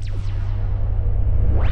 What?